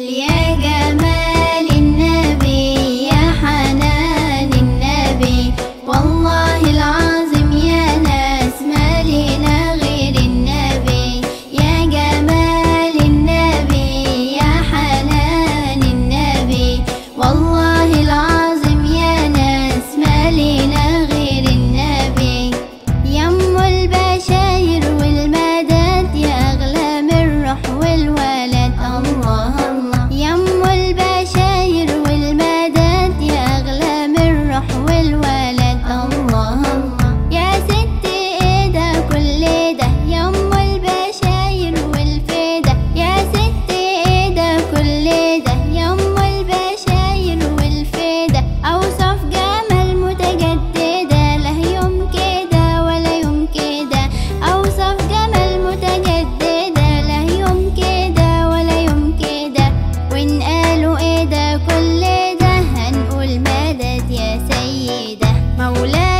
caliente. ده مولاي